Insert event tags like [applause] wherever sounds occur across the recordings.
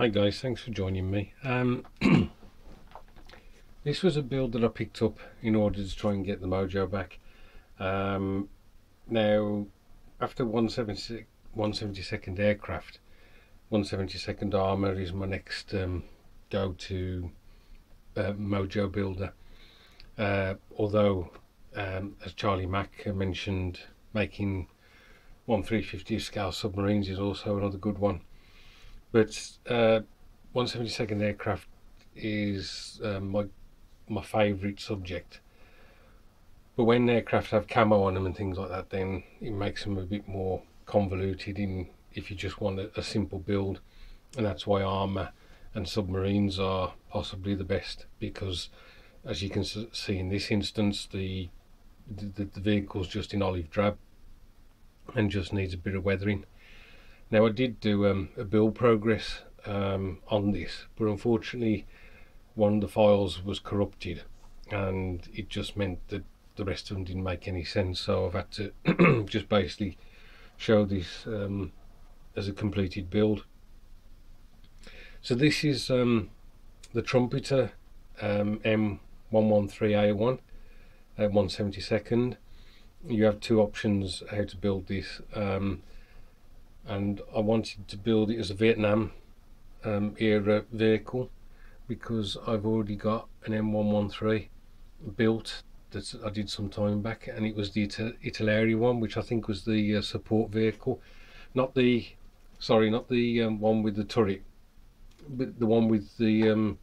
Hi guys, thanks for joining me. Um, [clears throat] this was a build that I picked up in order to try and get the mojo back. Um, now, after 170, 172nd aircraft, 172nd armour is my next um, go-to uh, mojo builder. Uh, although, um, as Charlie Mack mentioned, making 1350 scale submarines is also another good one. But uh, 172nd aircraft is um, my my favourite subject. But when aircraft have camo on them and things like that, then it makes them a bit more convoluted in if you just want a, a simple build. And that's why armour and submarines are possibly the best because as you can see in this instance the the, the vehicle's just in olive drab and just needs a bit of weathering now I did do um, a build progress um, on this, but unfortunately one of the files was corrupted and it just meant that the rest of them didn't make any sense so I've had to [clears throat] just basically show this um, as a completed build. So this is um, the Trumpeter um, M113A1 at 172nd. You have two options how to build this. And I wanted to build it as a Vietnam um, era vehicle because I've already got an M113 built that I did some time back and it was the Italeri one which I think was the uh, support vehicle. Not the sorry not the um, one with the turret but the one with the um,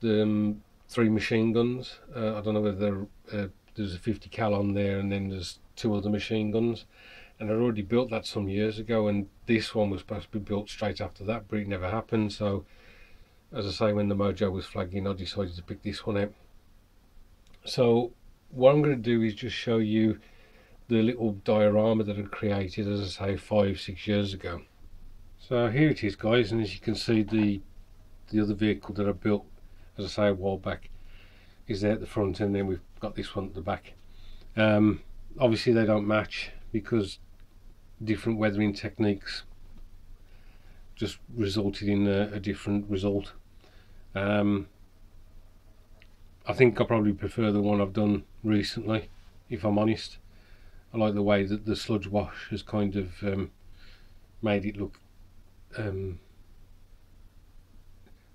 the um, three machine guns. Uh, I don't know whether uh, there's a 50 cal on there and then there's two other machine guns and I'd already built that some years ago and this one was supposed to be built straight after that but it never happened. So as I say when the Mojo was flagging I decided to pick this one out so what I'm going to do is just show you the little diorama that I created as I say five six years ago. So here it is guys and as you can see the the other vehicle that I built as I say a while back is there at the front and then we've got this one at the back. Um, obviously they don't match because different weathering techniques just resulted in a, a different result. Um, I think I probably prefer the one I've done recently, if I'm honest. I like the way that the sludge wash has kind of um, made it look um,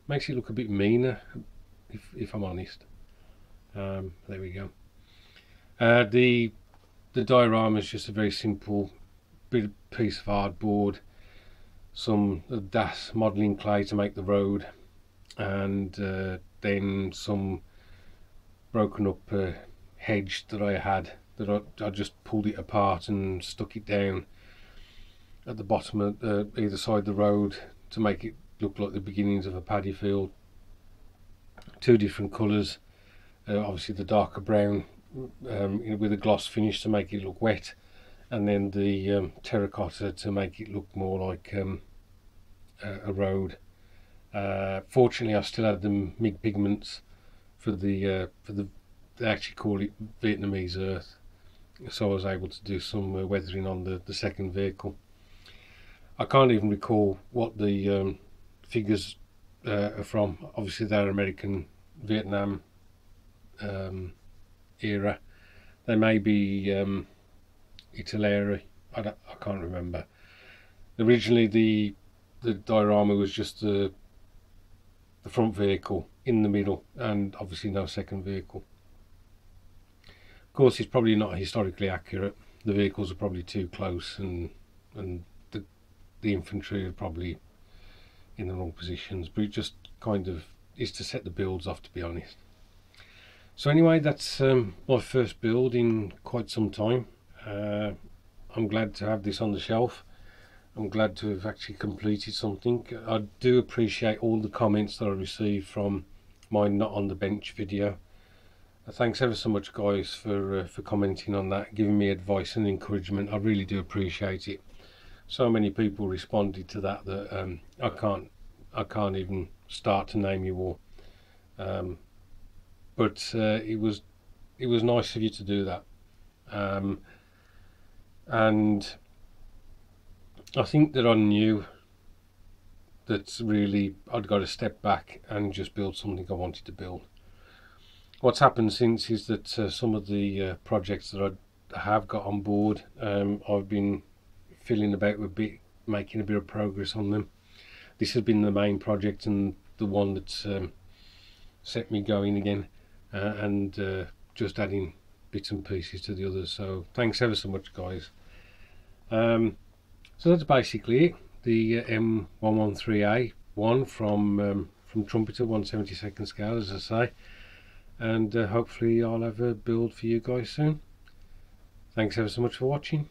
makes it look a bit meaner if, if I'm honest um, there we go uh, the the diorama is just a very simple bit of piece of hardboard, some DAS modelling clay to make the road, and uh, then some broken up uh, hedge that I had that I, I, just pulled it apart and stuck it down at the bottom of uh, either side of the road to make it look like the beginnings of a paddy field. Two different colours, uh, obviously the darker brown um, with a gloss finish to make it look wet and then the um, terracotta to make it look more like um, a, a, road. Uh, fortunately, I still had the MIG pigments for the uh, for the they actually call it Vietnamese earth, so I was able to do some uh, weathering on the the second vehicle. I can't even recall what the um, figures uh, are from. Obviously, they're American Vietnam um, era. They may be um, Italeri. I, I can't remember. Originally, the the diorama was just the the front vehicle in the middle, and obviously no second vehicle. Of course, it's probably not historically accurate. The vehicles are probably too close, and and the the infantry are probably in the wrong positions. But it just kind of is to set the builds off, to be honest. So anyway, that's um, my first build in quite some time. Uh, I'm glad to have this on the shelf. I'm glad to have actually completed something. I do appreciate all the comments that I received from my not on the bench video. Uh, thanks ever so much guys for uh, for commenting on that, giving me advice and encouragement. I really do appreciate it. So many people responded to that that um, I can't I can't even start to name you all. Um, but uh, it was it was nice of you to do that. Um, and I think that I knew that's really I'd got to step back and just build something I wanted to build. What's happened since is that uh, some of the uh, projects that I have got on board, um, I've been filling about a bit, making a bit of progress on them. This has been the main project and the one that's um, set me going again, uh, and uh, just adding bits and pieces to the others. So thanks ever so much, guys. Um, so that's basically it. The uh, M113A one from um, from Trumpeter 172nd scale, as I say, and uh, hopefully I'll have a build for you guys soon. Thanks ever so much for watching.